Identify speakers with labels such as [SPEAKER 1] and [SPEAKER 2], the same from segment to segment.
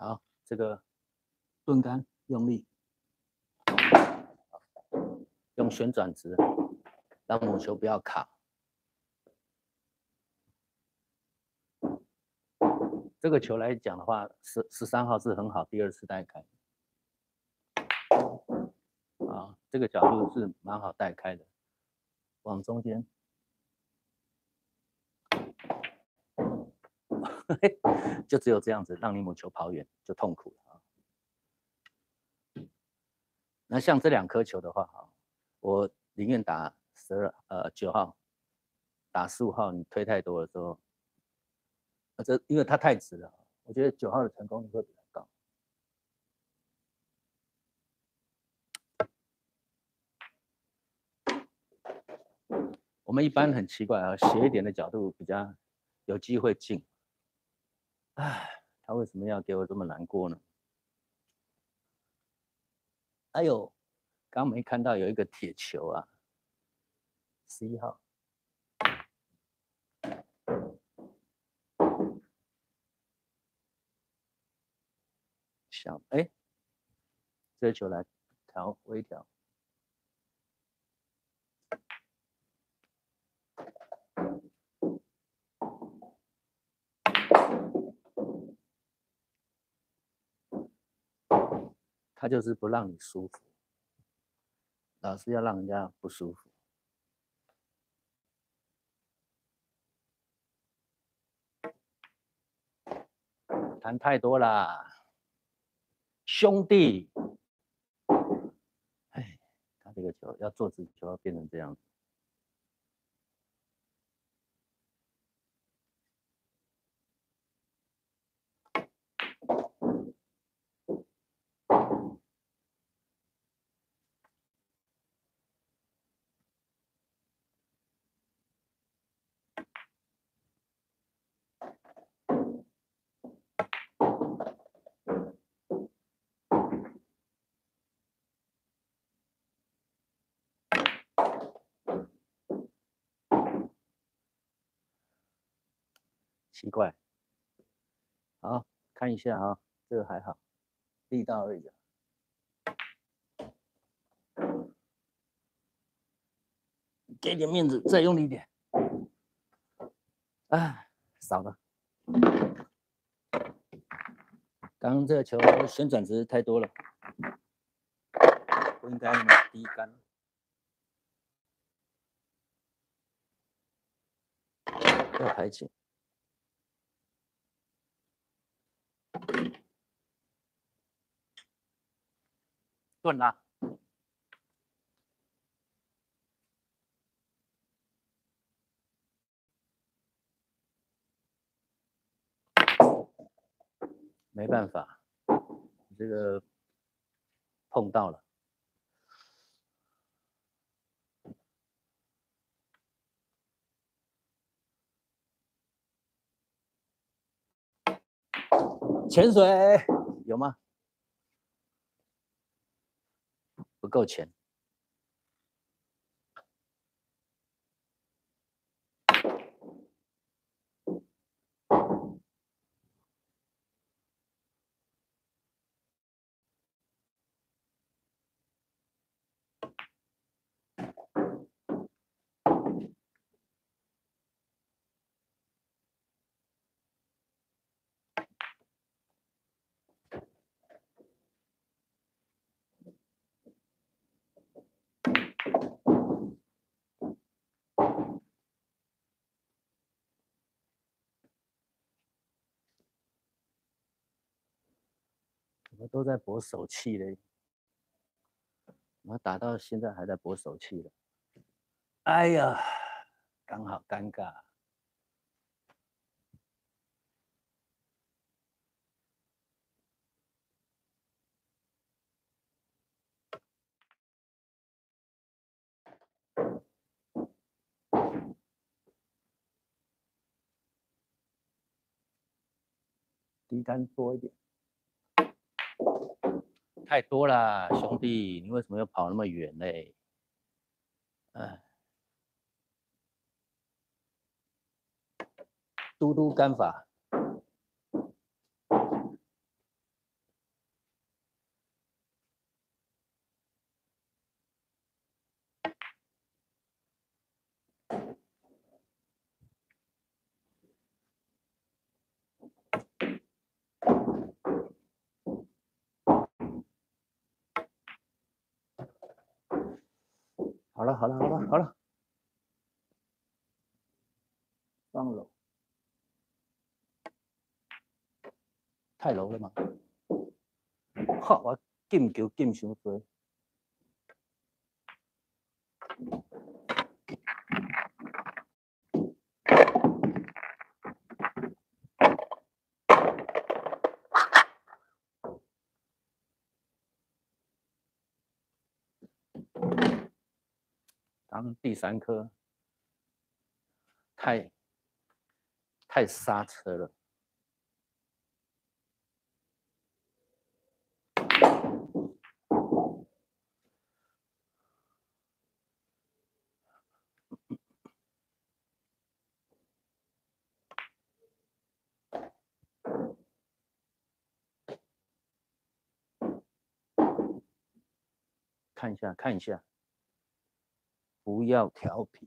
[SPEAKER 1] 好，这个钝杆用力，用旋转直，让母球不要卡。这个球来讲的话，十十三号是很好，第二次带开。啊，这个角度是蛮好带开的，往中间。就只有这样子，让你母球跑远就痛苦了啊。那像这两颗球的话，哈，我宁愿打十二呃九号，打十五号，你推太多的时候，这因为它太直了，我觉得九号的成功率会比较高。我们一般很奇怪啊，斜一点的角度比较有机会进。唉，他为什么要给我这么难过呢？哎呦，刚没看到有一个铁球啊，十一号，小哎，这球来调微调。他就是不让你舒服，老是要让人家不舒服。谈太多啦，兄弟。哎，他这个球要做直球，要变成这样子。奇怪，好看一下啊，这个还好，力道而已。给点面子，再用力一点。哎，少了。刚刚这个球旋转值太多了，不应该那么低杆。要排紧。钝了，没办法，这个碰到了，潜水有吗？不够钱。我都在搏手气嘞，我打到现在还在搏手气了。哎呀，刚好尴尬。低杆多一点。太多了，兄弟，你为什么要跑那么远嘞？哎，嘟嘟干法。了，好了，好了，好了，放楼，太楼了吗？好，我进球进伤多。当第三颗太太刹车了。看一下，看一下，不要调皮。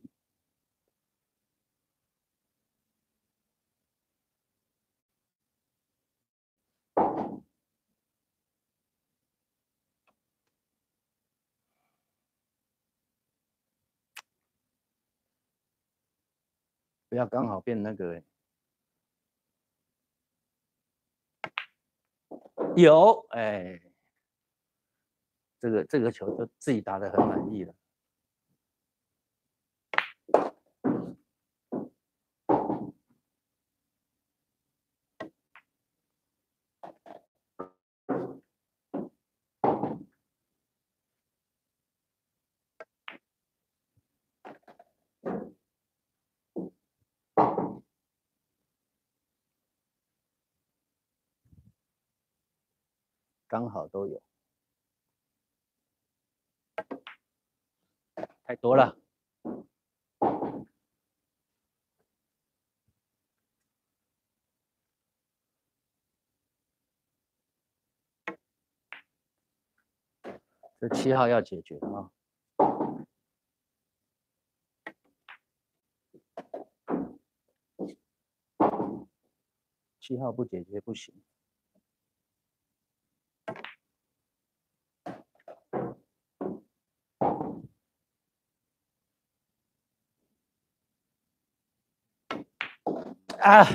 [SPEAKER 1] 不要刚好变那个，有哎，这个这个球就自己打的很满意了。刚好都有，太多了。这七号要解决啊，七号不解决不行。啊！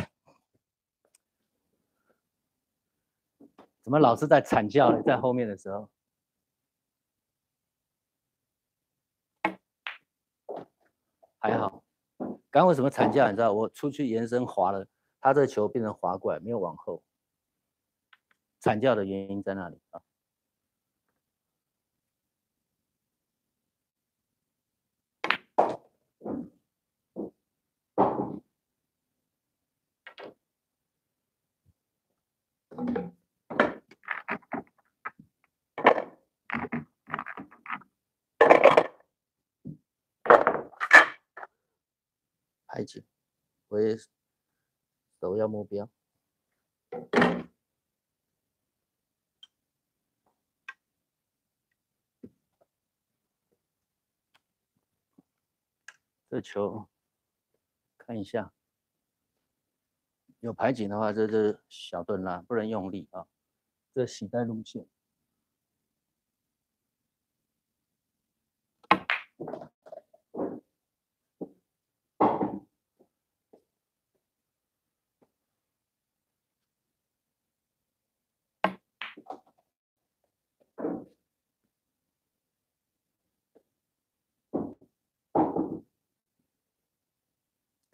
[SPEAKER 1] 怎么老是在惨叫呢？在后面的时候，还好。刚为什么惨叫？你知道，我出去延伸滑了，他这球变成滑过来，没有往后。惨叫的原因在那里啊？紧为首要目标。这球看一下。有排紧的话，这是小盾拉，不能用力啊。这洗带路线，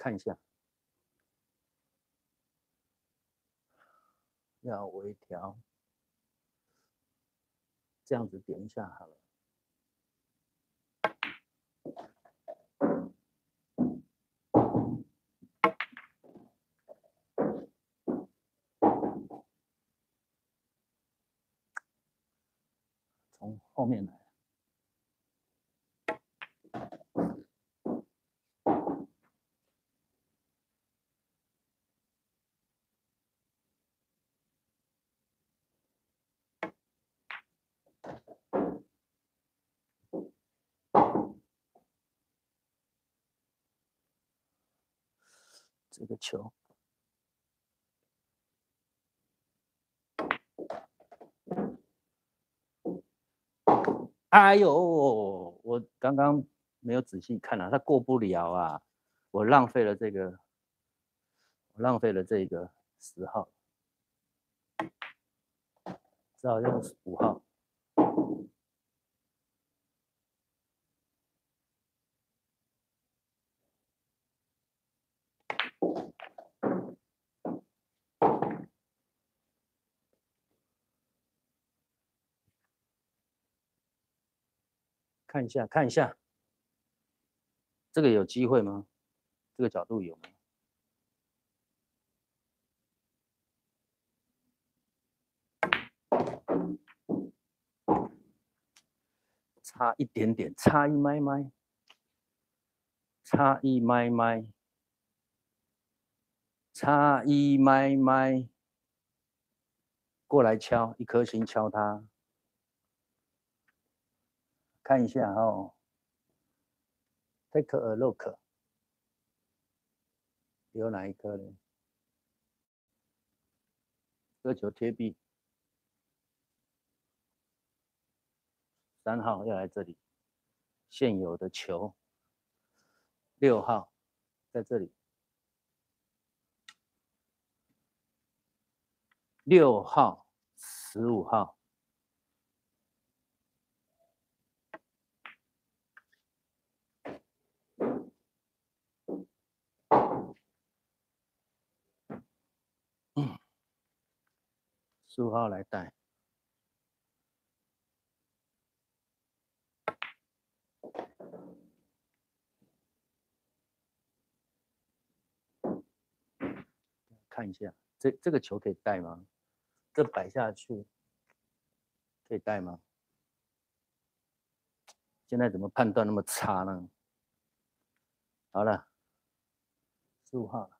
[SPEAKER 1] 看一下。要微调，这样子点一下好了。从后面来。这个球，哎呦！我刚刚没有仔细看啊，他过不了啊，我浪费了这个，我浪费了这个十号，只好用五号。看一下，看一下，这个有机会吗？这个角度有吗？差一点点，差一麦麦，差一麦麦，差一麦麦，过来敲一颗星，敲它。看一下哦，take a look，有哪一颗呢？这球贴壁，三号要来这里，现有的球，六号在这里，六号，十五号。十五号来带，看一下，这这个球可以带吗？这摆下去可以带吗？现在怎么判断那么差呢？好了，十五号。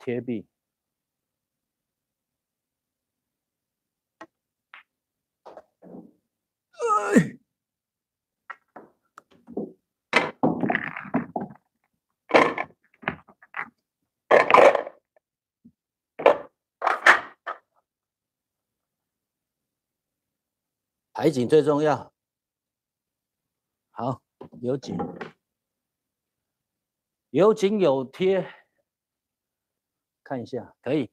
[SPEAKER 1] 贴壁，海景最重要。好，有景，有景有贴。看一下，可以。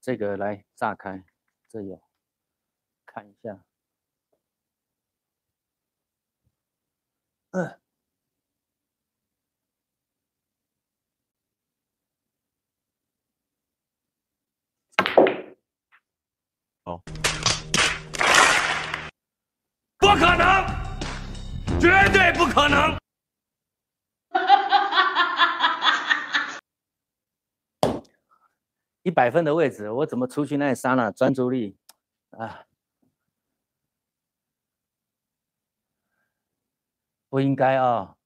[SPEAKER 1] 这个来炸开，这有，看一下。嗯。
[SPEAKER 2] 好。不可能，绝对不可能！
[SPEAKER 1] 一百分的位置，我怎么出去那一刹那专注力啊？不应该啊！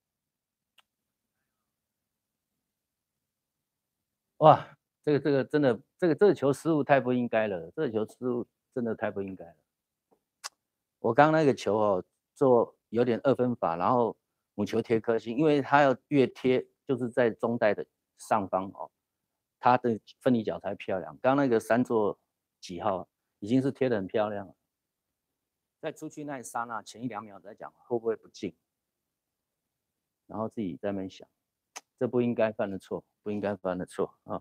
[SPEAKER 1] 哇，这个这个真的，这个这个球失误太不应该了，这个球失误真的太不应该了。我刚那个球哦，做有点二分法，然后母球贴颗星，因为它要越贴，就是在中袋的上方哦，它的分离角才漂亮。刚那个三座几号已经是贴的很漂亮了，在出去那一刹那，前一两秒在讲会不会不进，然后自己在那边想，这不应该犯的错，不应该犯的错啊。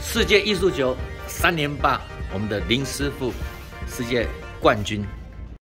[SPEAKER 3] 世界艺术酒三连霸，我们的林师傅，世界冠军。